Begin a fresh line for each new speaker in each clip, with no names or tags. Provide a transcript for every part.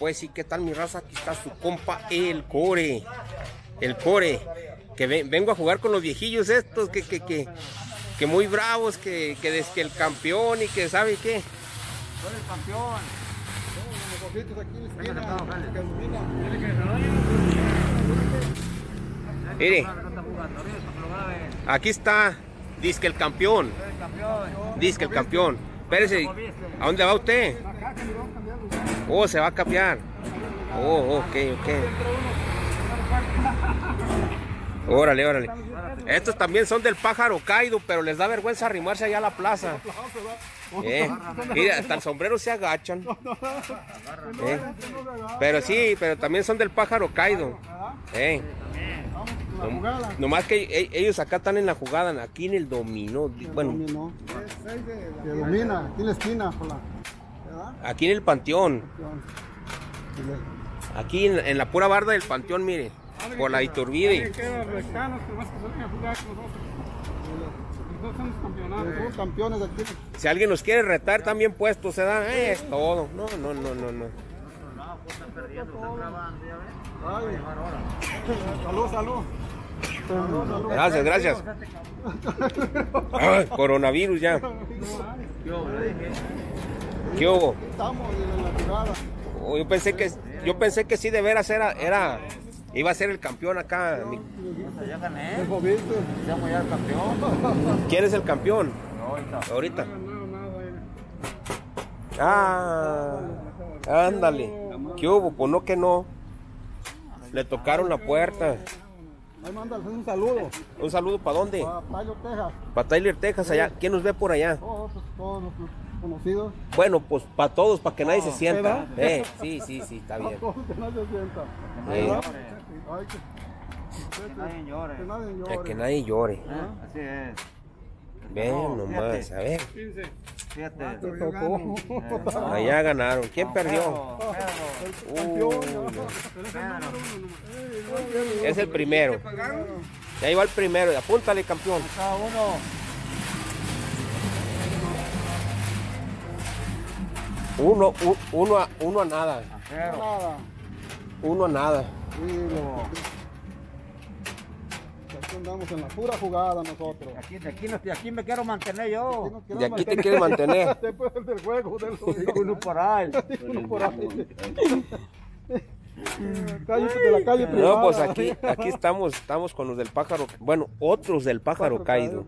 pues sí, ¿qué tal mi raza? Aquí está su compa, el Core. El Core. Que vengo a jugar con los viejillos estos, que, que, que, que muy bravos, que, que, que el campeón y que sabe qué.
Soy el campeón.
Mire, aquí está, disque el campeón. Disque el campeón. Espérese, ¿a dónde va usted? Oh, se va a cambiar. Oh, ok, ok. Órale, órale. Estos también son del pájaro caído, pero les da vergüenza arrimarse allá a la plaza. Eh, mira, hasta el sombrero se agachan. Eh, pero sí, pero también son del pájaro caído. Eh. No, nomás que e, ellos acá están en la jugada, aquí en el dominó. Bueno,
domina, aquí en la esquina.
Aquí en el panteón. Aquí en, en, la pura barda del panteón, mire. Por la Iturbide.
campeones aquí.
Si alguien nos quiere retar, también puestos se dan. Eh, es todo. No, no, no, no, no.
Salud, salud.
Gracias, gracias. Ah, coronavirus ya. ¿Qué hubo? Oh, yo pensé que yo pensé que sí de veras era, era iba a ser el campeón acá.
Ya gané. Ya el campeón.
¿Quién es el campeón? Ahorita. Ah, ándale. ¿Qué hubo? Pues no que no. Le tocaron la puerta.
Ahí manda un saludo.
¿Un saludo para dónde?
Para Tyler, Texas.
Para Tyler, Texas, allá. ¿Quién nos ve por allá?
Todos, pues, todos conocidos.
Bueno, pues para todos, para que nadie se sienta. Eh, sí, sí, sí, está bien.
Para todos, que nadie se sienta.
Eh.
Ay, que,
Que nadie llore.
que nadie
Eh,
llore.
que nadie llore.
Así es.
Ven
No,
nomás, a ver.
Fíjate.
Te tocó.
Allá ganaron. ¿Quién perdió?
Perro,
Uh, es el primero. Ya iba el primero. Apúntale, campeón.
Cada uno.
Uno, u- uno, a, uno a nada.
Nada.
Uno a nada.
Aquí andamos en la pura jugada nosotros.
Aquí, de aquí, de aquí me quiero mantener yo.
Aquí
De aquí te
mantener.
quieres mantener.
Después del juego, del
Uno por ahí.
uno por ahí. Cállate de la calle privada.
No, pues aquí, aquí estamos, estamos con los del pájaro. Bueno, otros del pájaro caído.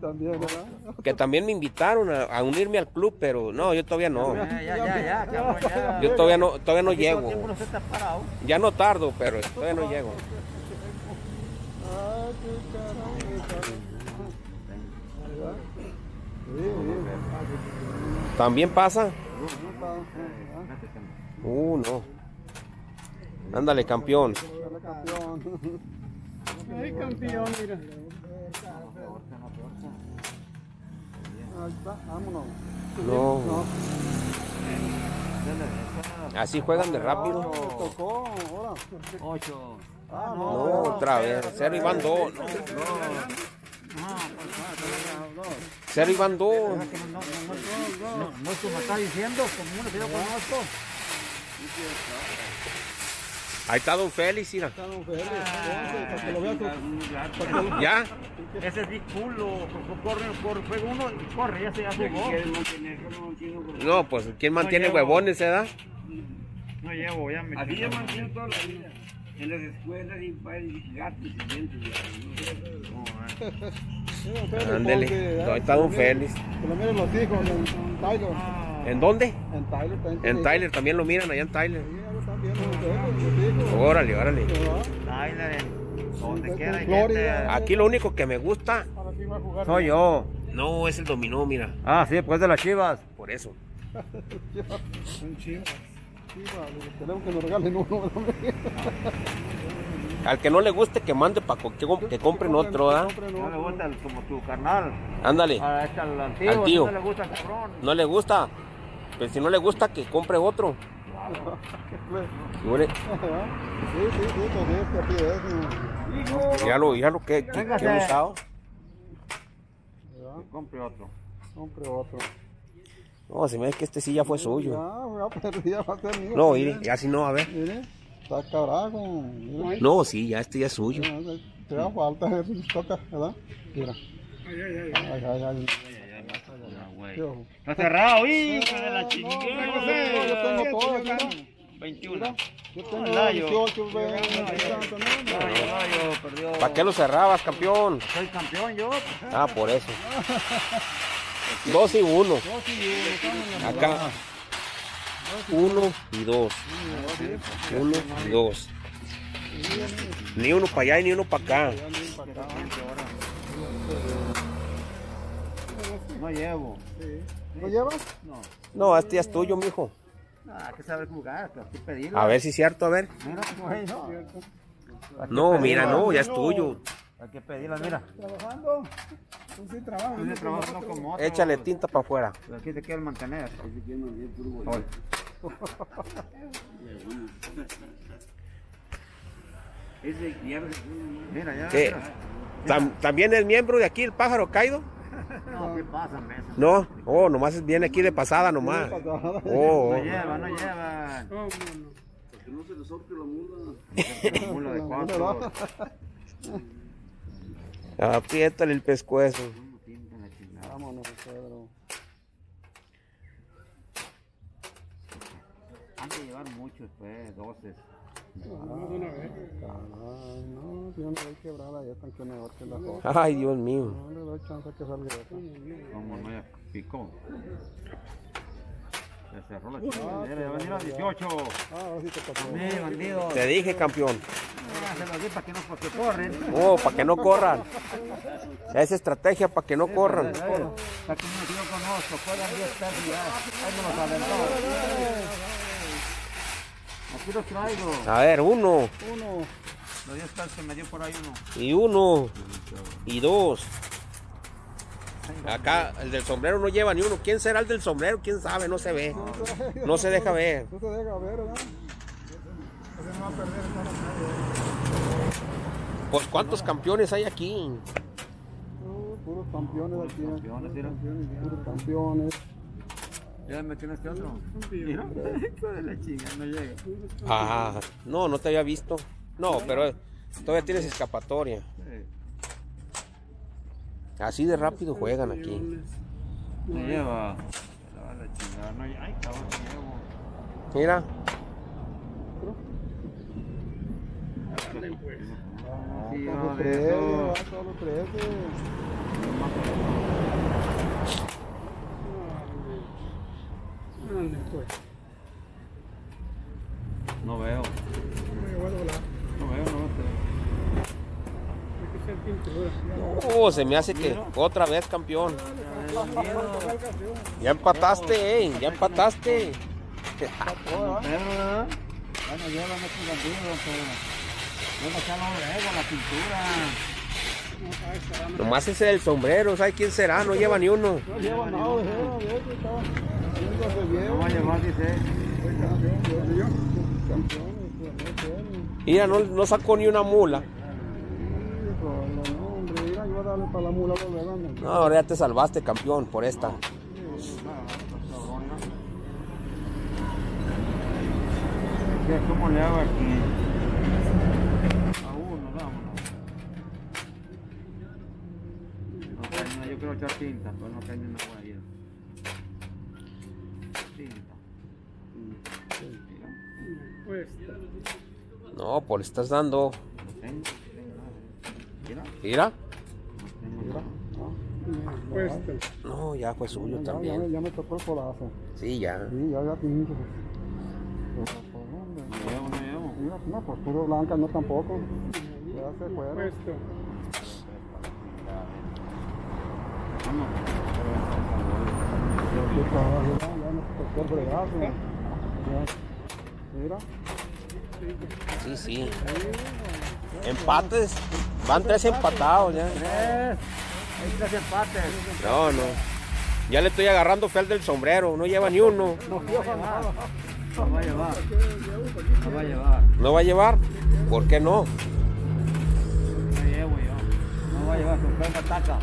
Que también me invitaron a, a unirme al club, pero no, yo todavía no.
Ya, ya, ya, ya, cabrón, ya.
Yo todavía no, todavía no llego. Ya no tardo, pero todavía no llego. ¿También pasa? Uh, no. Ándale, campeón.
Ay, campeón, mira.
Ahí está, vámonos.
No. Así juegan de rápido.
Ocho.
Ah,
No,
no.
otra vez. Cero y van dos. No,
No, pues,
Cero y van dos.
no, no, no, no, no, no, diciendo, como uno que yo conozco.
Ahí está Don Félix, mira.
Está don Félix, entonces, para que lo veas.
¿Ya?
Ese es culo, corre, corre, juega uno y corre, ya se ya jugó.
No, pues ¿quién mantiene
llevo.
huevones, eh?
No llevo, ya me
Así yo mantengo toda la vida. En las escuelas y padres gatos y
don Félix,
Ándele. Ahí está Don
que lo miren-
Félix.
Que lo miren los hijos en, Tyler.
¿En dónde?
En Tyler también.
En. Tyler, también lo miran allá en Tyler. Órale, órale.
donde quiera.
Aquí lo único que me gusta.
Soy yo.
No, es el dominó, mira.
Ah, sí, pues de las chivas.
Por eso.
Sí, va, Tenemos que nos regalen uno.
Al que no le guste, que mande para que, que compren otro, ¿ah?
Compren
No le gusta el- como tu carnal.
Ándale.
A este al antiguo,
Al tío.
no le gusta el cabrón.
No le gusta. Pues si no le gusta, que compre otro. Mire,
Sí, sí, sí, pues es que así es.
Ya lo, ya lo que, que, que
Véngase.
he usado.
Compre otro.
Compre otro.
No, se me ve que este sí ya fue suyo.
Ya, ya ya va a ser mío.
No, mire, ya si no, a ver.
Mire, está carajo. Mira,
No, sí, ya este ya es suyo.
te da falta, a ver si toca, ¿verdad? Mira.
Ay, ay, ay.
Ay, ay, ay.
Está cerrado, hijo de la
No,
chingada.
no, no, yo tengo todo, mira.
21.
Yo tengo
Hola, yo.
18, 20, tanto, no, no.
Rayo, rayo, perdió.
¿Para qué lo cerrabas, campeón?
Soy campeón yo.
Ah, por eso. Dos y uno. Acá. Uno y dos. Uno y dos. Ni uno para allá y ni uno para acá.
No llevo.
¿Lo llevas?
No, este ya es tuyo, mijo.
Ah, hay que saber jugar, pero hay que pedirlo.
A ver si es cierto, a ver.
Mira, güey, no.
No, mira, no, ya es tuyo.
Hay que pedirla, mira.
Trabajando. Tú sí trabajas.
Tú
¿no?
de trabajo no como otro.
Échale tinta para afuera.
Pero Aquí te quieren mantener.
No
Mira, ya.
¿Qué?
mira.
Tam- ¿También es miembro de aquí el pájaro caído?
No, ¿qué pasa, mesa?
No, oh, nomás viene aquí de pasada nomás. Oh,
No
oh.
lleva, no lleva.
¿Cómo no?
no se le sorte la mula.
Un mulo de cuatro.
Apriétale el pescuezo.
Vámonos, Pedro.
Han de llevar muchos, pues, doces.
Vamos de una vez.
Ay, no, si quebrada ya que
Dios mío.
No le doy chance que salga esa.
Como no ya picó. Se cerró la chingadera, ya vendieron 18.
Ah, ahora sí te pasó.
Sí, bandido.
Te dije, campeón.
Ah, se los di para que no corren.
Oh, para que no corran. Es estrategia para que no corran.
Para que no que yo conozco, juegan 10 pesos ya. Ahí me los aventó. Aquí los traigo.
A ver, uno,
Uno.
10 pesos que me dio por ahí uno.
y uno, y dos. Acá el del sombrero no lleva ni uno. ¿Quién será el del sombrero? ¿Quién sabe? No se ve. No se deja ver.
No se deja ver, ¿verdad? Ese no va a perder esta
Pues cuántos campeones hay aquí.
Puros campeones aquí. ¿eh? Puros campeones.
¿Ya me metió en este otro? Mira, hijo de la chinga, no llega.
Ah, no, no te había visto. No, pero todavía tienes escapatoria. Así de rápido juegan aquí.
No lleva. La chingada, no. Ay, cabrón, no llevo.
Mira,
Sí,
Hasta
no,
los
de
trece,
eso.
hasta los
pues.
No veo.
Volar.
No veo, no veo.
Hay que ser pintura.
oh, se me hace que otra vez campeón. Ya empataste, eh, ya empataste.
Pedro, ¿verdad? Bueno, lleva no es bandido, pero. Yo echaba luego la pintura.
Nomás ese del sombrero, ¿sabes quién será? No lleva ni uno.
No lleva nada
No
bien.
va a llevar, dice.
No.
Mira, no, no sacó ni una mula.
No, hombre, mira, yo voy a darle para la mula luego, ¿verdad?
No, ahora ya te salvaste, campeón, por esta.
¿Qué, ¿Cómo le hago aquí? A uno, vámonos. No quiero echar tinta, pero no cae ni una guayera. Tinta.
Pues,
No, pues le estás dando.
Tengo, tengo. Mira,
Mira.
no tengo
ya fue suyo
Ya, ya,
también.
ya me tocó el colazo.
Sí, ya.
Sí, ya, ya pues, hombre,
No no llevo.
Mira, no, pues puro blanca no tampoco. Ya se fueron.
Puesto.
Vamos.
Sí,
Sí, sí. Empates. Van tres empatados ya.
Empates.
No, no. Ya le estoy agarrando fe al del sombrero. No lleva ni uno.
No va a llevar. No va a llevar.
¿No va a llevar? ¿Por qué no?
No llevo yo. No va a llevar, frente ataca.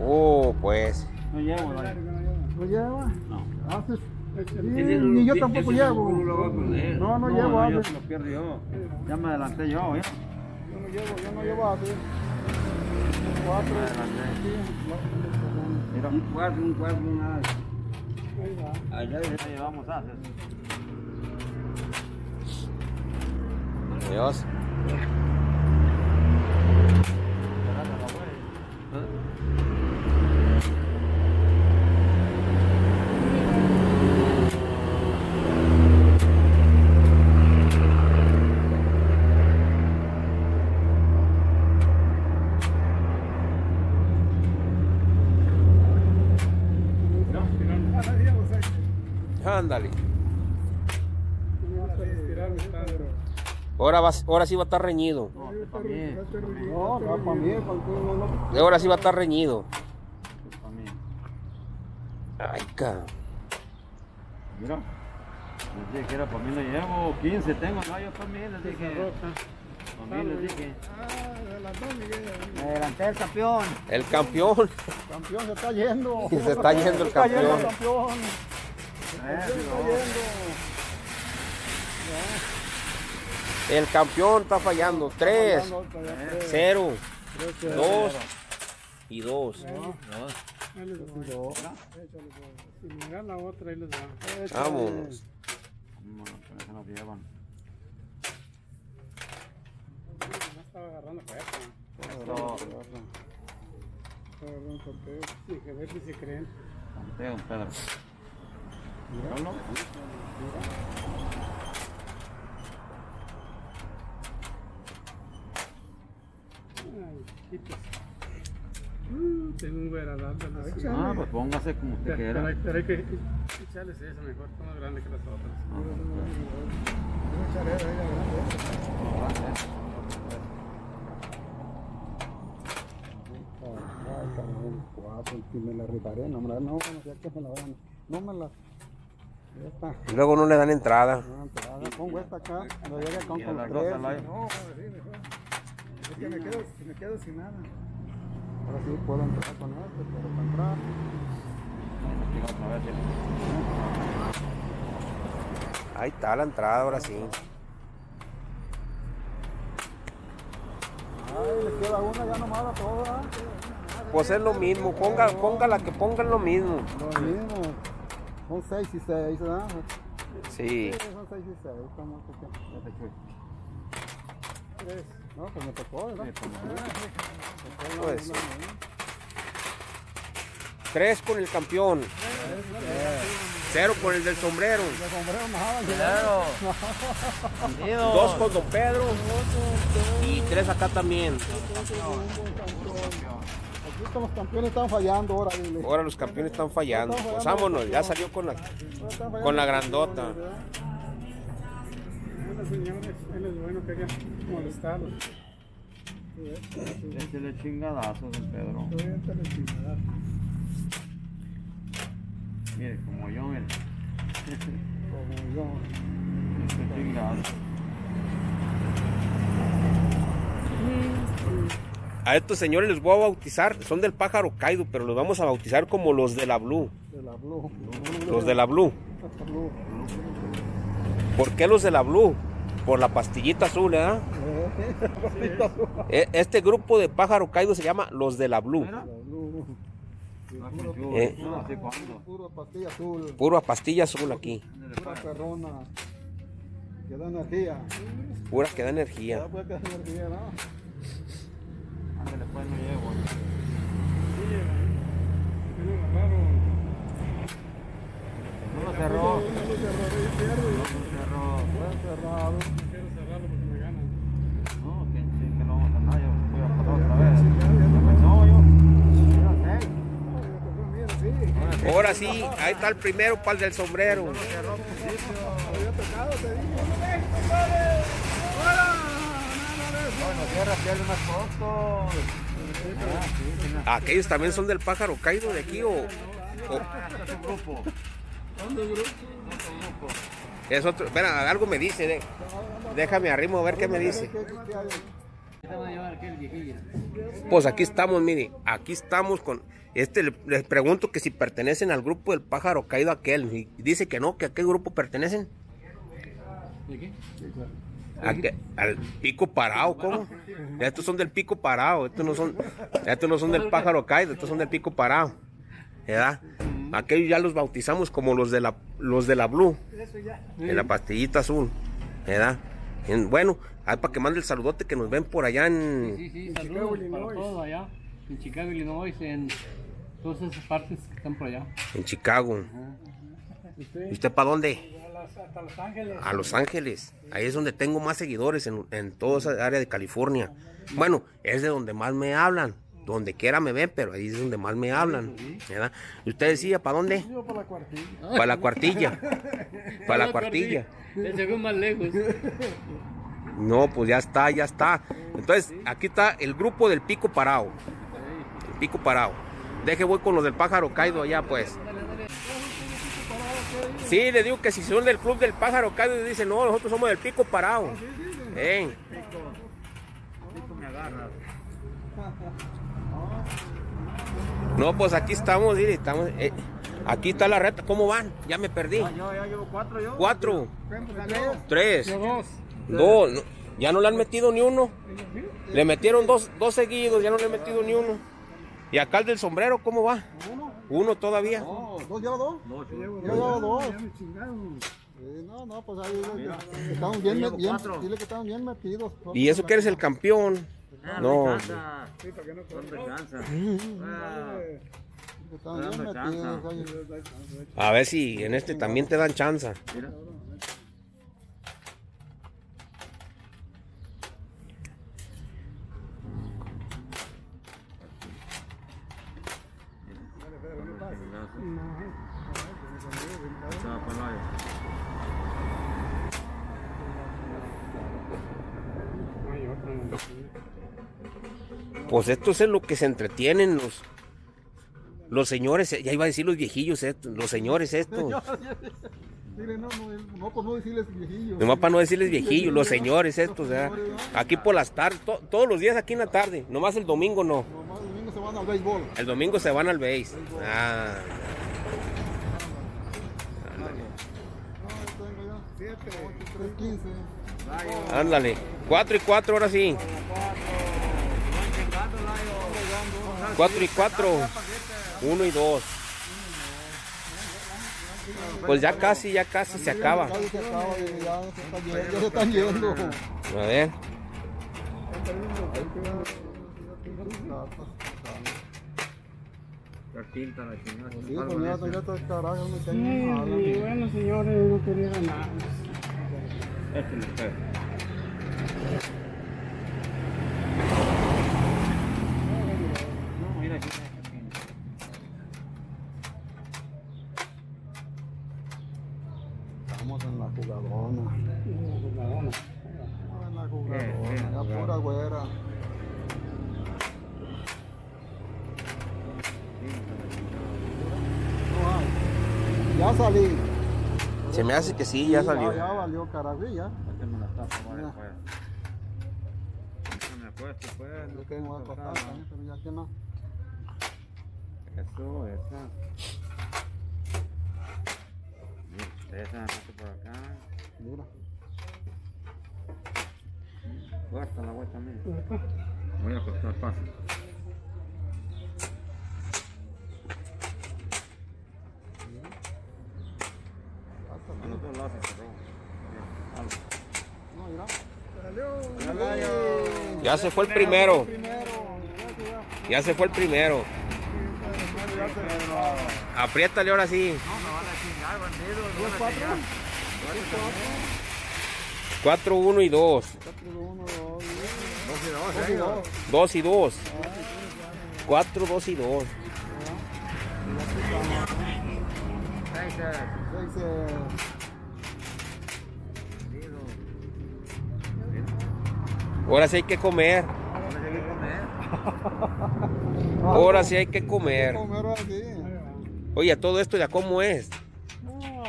Oh, pues.
No llevo, llevo.
¿No lleva?
No.
Haces. Sí, ni yo tampoco
no
llevo. No, no,
No,
llevo
no, yo
haces.
se lo pierdo yo. Ya me adelanté yo, ya.
Yo no llevo, yo no llevo haces. Cuatro.
Me adelanté.
Sí,
Mira,
Un cuatro, un cuatro, nada. Allá
ya llevamos haces.
Adiós. Ándale. Ahora, vas, ahora sí va a estar reñido.
No, para mí,
No, no, para mí, para tú no, no.
Ahora sí va a estar reñido.
mí.
Ay, cabrón.
Mira. Les dije que era para mí, lo llevo 15 tengo, no, yo mí, les dije. Para mí les.
Ah.
Me adelanté el campeón.
El campeón.
Campeón se está yendo.
Se está yendo el
Se está yendo
campeón.
El campeón.
Eh,
está.
El campeón está fallando. Tres,
Fallando, fallando.
cero,
Tres, tres.
dos y dos.
Ahí les va.
Dos.
Échale, pues. Si me gana otra, ahí les va.
Échale.
Vamos.
No, con eso nos llevan.
No estaba agarrando
Pedro.
Chiquitos. Uh, tengo un de las
Ah, pues póngase como usted
Pero, pero hay,
quiera.
pero hay que echarles esa mejor, está más grande que las otras.
Ay, cabrón, cuatro, y me la rifaré, no me la, no, bueno, ya que me la van, no me la,
Y luego no le dan entrada.
no, entrada, pongo esta acá, cuando llegue con, con tres, no, ahora sí, mejor, es que me quedo, me quedo sin nada, ahora sí puedo entrar con este, pero para entrar.
Ahí está la entrada, ahora sí.
ay, le queda una ya nomás a toda,
Pues es lo mismo. Ponga, ponga la que pongan lo mismo.
lo mismo, son seis y seis, ¿verdad?
Sí.
Sí, son seis y seis, estamos, no, pues me tocó, ¿verdad?
Sí, pues,
sí. Tres con el campeón. Cero con el del sombrero.
Sombrero.
Dos con Don Pedro. Y tres acá también.
Están los campeones están fallando ahora, dile.
Ahora los campeones están fallando. Pues vámonos, ya salió con la, con la grandota.
Bueno, señores, él es bueno que haya molestarlos.
Échale chingadazo, don Pedro. Mire, como yo, mire.
Como yo.
Este chingadazo.
A estos señores les voy a bautizar. Son del pájaro Kaido, pero los vamos a bautizar como los de la Blue.
De la Blue.
Los de la Blue. ¿Por qué los de la Blue? Por la pastillita azul, ¿eh? E- Este grupo de pájaro Kaido se llama los de la Blue. Eh.
Puro pastilla azul.
Pura pastilla azul aquí.
Pura perrona. Que da energía.
Pura que da energía.
Ya puede que da energía, ¿no?
Ándale, pues no llevo.
Agarraron.
No lo cerró.
No lo cerró.
No lo cerró.
Cerrado.
Quiero cerrarlo porque me ganan.
No, que sí, que no vamos a ganar. Yo voy a pasar otra vez. No, yo.
Ahora sí, ahí está el primero para el del sombrero.
Había tocado, te dije.
Bueno, cierra, pierde más poco. Ah, sí, tiene-
Aquellos también son del pájaro Kaido de aquí o, o
Ah, es un grupo.
es otro. Espera, algo me dice. de- déjame arrimo a ver qué me dice. Pues aquí estamos, mire, aquí estamos con... Este le- les pregunto que si pertenecen al grupo del pájaro caído aquel. Y dice que no, que a qué grupo pertenecen. ¿A qué? Al pico parado, ¿cómo? Estos son del pico parado, estos no son, estos no son del pájaro caído, estos son del pico parado. ¿Verdad? Aquellos ya los bautizamos como los de la, los de la blue, en la pastillita azul. ¿Verdad? En- bueno, ahí para que mande el saludote que nos ven por allá en,
Sí, sí, saludos para todos allá. En Chicago, Illinois, en todas esas partes que están por allá.
en Chicago. ¿Y usted para dónde?
Hasta Los Ángeles.
A Los Ángeles. Ahí es donde tengo más seguidores en, en toda esa área de California. Bueno, es de donde más me hablan. Donde quiera me ven, pero ahí es donde más me hablan. ¿verdad? ¿Y usted decía para dónde?
Yo para la cuartilla.
Para la cuartilla. Para la cuartilla.
Más lejos.
No, pues ya está, ya está. Entonces, aquí está el grupo del pico parado. El pico parado. Deje, voy con los del pájaro caído allá, pues. Sí, le digo que si son del club del pájaro caído, dicen, no, nosotros somos del pico parado. Eh. No, pues aquí estamos, mire, estamos. eh, aquí está la reta. ¿Cómo van? Ya me perdí.
Yo ya llevo cuatro yo.
Cuatro,
Tres.
Dos.
Dos, no, ya no le han metido ni uno. Le metieron dos, dos seguidos, ya no le han metido ni uno. ¿Y acá el del sombrero cómo va?
Uno.
Uno todavía.
No, ¿Dos lleva dos?
Dos,
Yo llevo dos.
Ya me chingaron.
Sí, no, no, pues ahí que estamos bien,
llevo
bien
cuatro.
dile que estamos bien metidos.
Y eso que eres el campeón. No.
Ah,
Que Estamos bien
Dame
metidos.
chance.
oye.
A ver si en este también te dan chance.
mira. Estaba para el hoyo.
Hay otro en la
Pues esto es en lo que se entretienen los los señores, ya iba a decir los viejillos estos, los señores estos.
Dile, no, no, no, por no decirles viejillos.
Nomás para no decirles viejillos, los señores estos. Aquí por las tardes, to- todos los días aquí en la tarde, nomás el domingo no.
Nomás el domingo se van al béisbol.
El domingo se van al base. Ah, ándale. Cuatro y cuatro ahora sí. Cuatro y cuatro. Uno y dos. Pues ya casi, ya casi se acaba.
Ya se están yendo.
A ver.
La quinta, la chingada.
Sí, pues
bueno, señores, no quería ganar.
Este es el pez. No, mira aquí.
Estamos en la jugadona.
Jugadona.
La jugadona, ya pura güera. Ya salí.
Se me hace que sí, ya salió.
Ya, valió caravilla.
Me la tapa, vale, pues. No me acuesto, pues.
Yo que me voy a acostar también, pero ya que no.
Eso, esa. Esa, esta por acá.
Mira.
Corta la vuelta también. Voy a acostar fácil. A los dos lados se cerró.
No, mira.
Ya se fue el primero.
Primero.
Ya se fue el primero. Apriétale ahora sí. Cuatro, uno y dos.
Uno, dos,
Dos y dos,
dos.
Y dos. Cuatro, dos y dos. Ahora sí hay que comer.
Ahora hay que comer.
Ahora sí hay que comer. Oye, todo esto ya cómo es.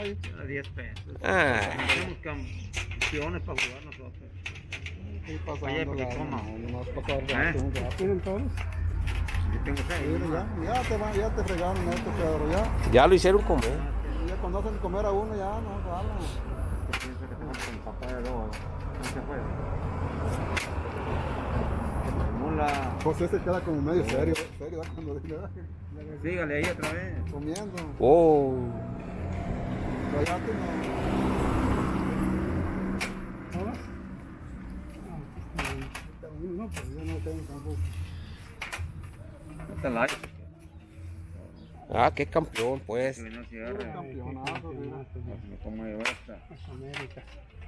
A 10 pesos.
Ah,
Hacemos campeones para jugar nosotros. Oye,
la-
¿cómo?
no, pasar
¿Eh?
¿Tienen todos?
Yo tengo seis.
ya, ya te va, ya te fregaron esto, Pedro, ya.
Ya lo hicieron comer.
Ya cuando hacen comer a uno, ya no.
Que pienso que tengo con papá de dos. ¿No se puede? Mula.
José se queda como medio serio, serio, cuando dice,
Sígale ahí otra vez.
comiendo.
Oh,
Pero ya tú no.
¿Todas? Ah, no, pues yo no tengo tampoco.
Ah, qué campeón, pues.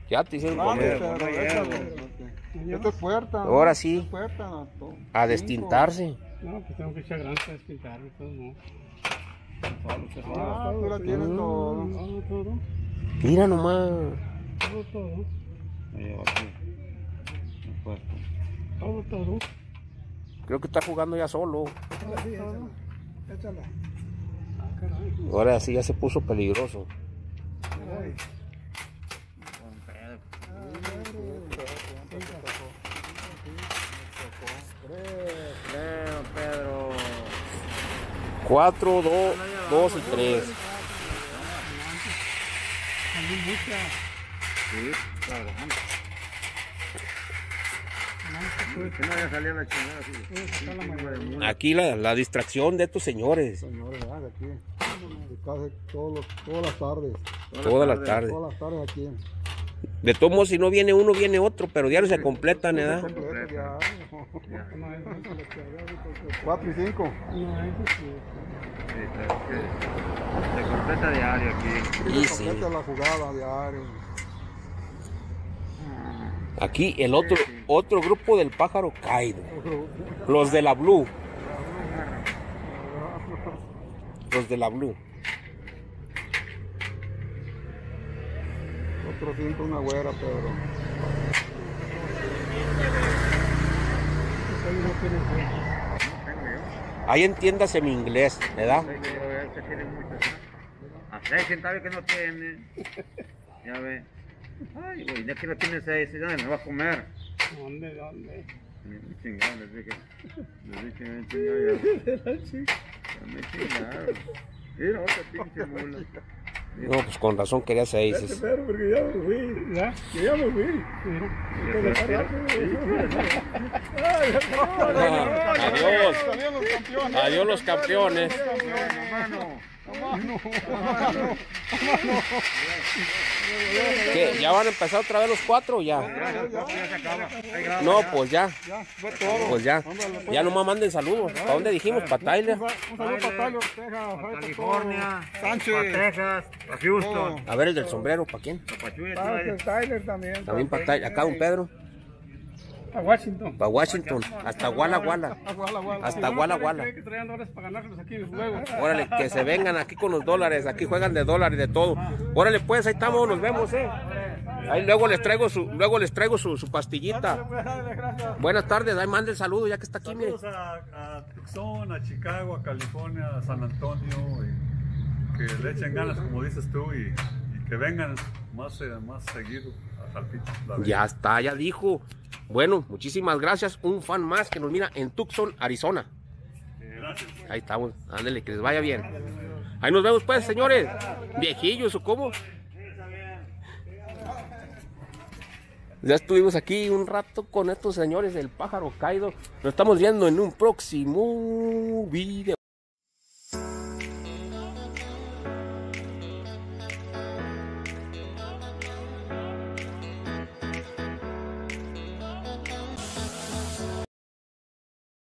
Ya te hicieron comer.
Esto es.
Ahora sí. A destintarse.
No, pues tengo que echar grasa para despintarme, todo no.
Mira nomás. Creo que está jugando ya solo.
Ah.
Ahora sí ya se puso peligroso. 4, 2, 2 y 3.
Salí mucha.
Sí, claro. Que no vaya a salir la chingada así.
Está la mayoría.
Aquí la, la distracción de estos señores.
Todas las tardes.
Toda la tarde.
Todas las tardes aquí.
De todos modos, si no viene uno, viene otro, pero diario se completan,
visto.
Cuatro y cinco.
Se completa diario aquí.
Y
Se
sí.
completa la jugada diario.
Aquí el otro, otro grupo del pájaro caído. Los de la Blue. Los de la Blue.
Otro cinco, una güera, Pedro.
No.
Ahí entiéndase mi inglés, ¿verdad?
Veo que tiene muchas. A seis centavos que no tiene. Ya ve. Ay, güey, ya que no tiene seis, ¿dónde me va a comer?
¿Dónde, dónde?
Me chingaron, les dije. Les dije, me chingaron ya. Ya me chingaron. Mira, otra pinche mula.
No, pues con razón quería seis. Es-
Pero porque ya me fui.
¿Ya?
Que ya me fui.
Adiós.
Salieron los campeones.
Adiós los campeones. ¿Qué? ¿Ya van a empezar otra vez los cuatro o ya? No, pues ya. Pues ya. Ya nomás manden saludos. ¿Para dónde dijimos? ¿Para Tyler?
Un saludo para Tyler.
Para California,
Sánchez.
para Texas, para Houston.
A ver el del sombrero, ¿para quién?
Para.
Tyler también.
También para Tyler. Acá, don Pedro.
A Washington.
Para Washington. Hasta Walla Walla. Hasta Walla Walla.
Cree que traían dólares para ganarlos aquí en los juegos.
Órale, que se vengan aquí con los dólares. Aquí juegan de dólares, de todo. Órale, pues, ahí estamos, nos vemos, eh. Ahí luego les traigo su, luego les traigo su, su pastillita. Buenas tardes, ahí mande el saludo ya que está aquí, mire.
Saludos a, a Tucson, a Chicago, a California, a San Antonio, y que le echen ganas, como dices tú, y, y que vengan más, eh, más seguido
Ya está, ya dijo. Bueno, muchísimas gracias. Un fan más que nos mira en Tucson, Arizona.
Gracias.
Ahí estamos. Ándale, que les vaya bien. Ahí nos vemos pues, señores. Viejillos o cómo. Ya estuvimos aquí un rato con estos señores del pájaro caído. Nos estamos viendo en un próximo video.